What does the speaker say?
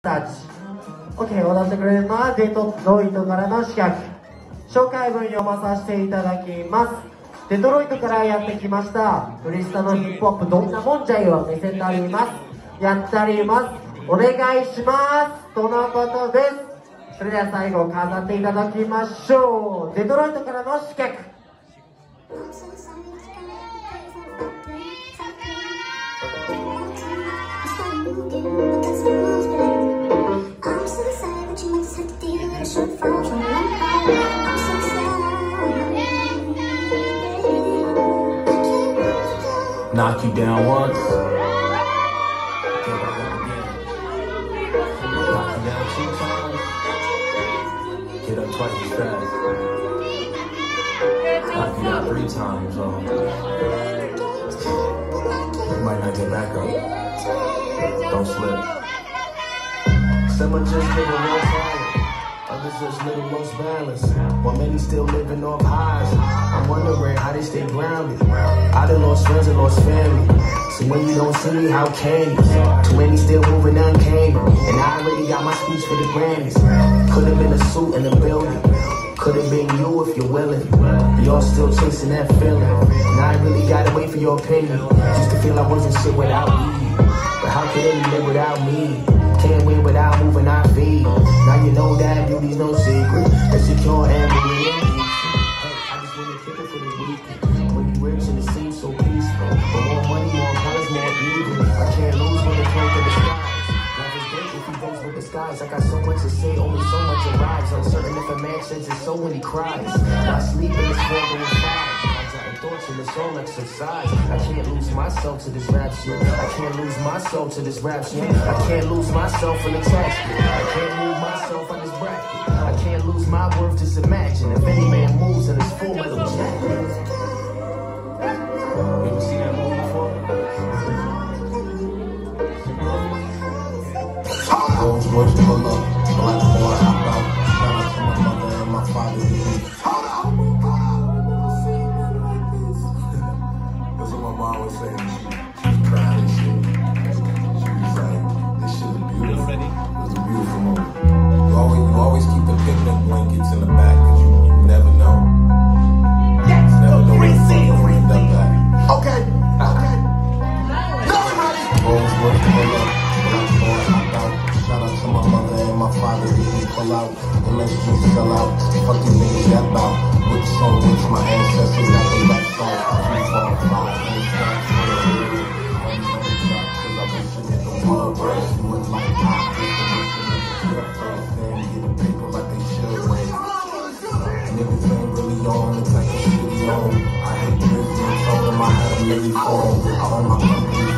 たち OK 踊ってくれるのはデトロイトからの刺客紹介文読まさせていただきます。デトロイトからやってきました。フリスタのヒップホップどんなもんじゃいを見せてあります。やってありますお願いします。とのことです。それでは最後飾っていただきましょう。デトロイトからの刺客。Knock you down once. Knock you down two times. Get up twice as fast. Knock you down three times. Oh. You might not get back up. Don't slip. Some are just living real tired. Others just living most balance. While many still living off highs. I'm wondering how they stay grounded. I done lost friends and lost family. So when you don't see me, how can you? Too many still moving uncanny. And I already got my speech for the Grammys. Could have been a suit in the building. Could have been you if you're willing. Y'all still chasing that feeling. And I really gotta wait for your opinion. Just to feel I wasn't shit without you. But how could any live without me? Can't win without moving our feet. Now you know that beauty's no secret. That's secure and real. For the weekend. When you rich and it seems so peaceful. But more money, more cars, more evil. I can't lose when it's close to the skies. Life is great if he goes with the skies. I got so much to say, only so much arrives. Uncertain if a man sheds his soul when he cries. I sleep in this world and it's fire. Thoughts in this whole exercise. I can't lose myself to this rap shit. I can't lose myself to this rap shit. I can't lose myself in the shit. I can't move myself on this bracket. I can't lose my worth, just imagine Rolls Royce pull they out. The messages sell out. Fuck you niggas that bout. Which song which my ancestors song. Three, four, five, eight, nine, ten, eleven. I'm gonna drop 'cause I was singing the world verse. You was like, and this and this. Get get the paper like they should win. Niggas ain't really on the type of shit he on. I hate Drizzy and told him I had a million for him.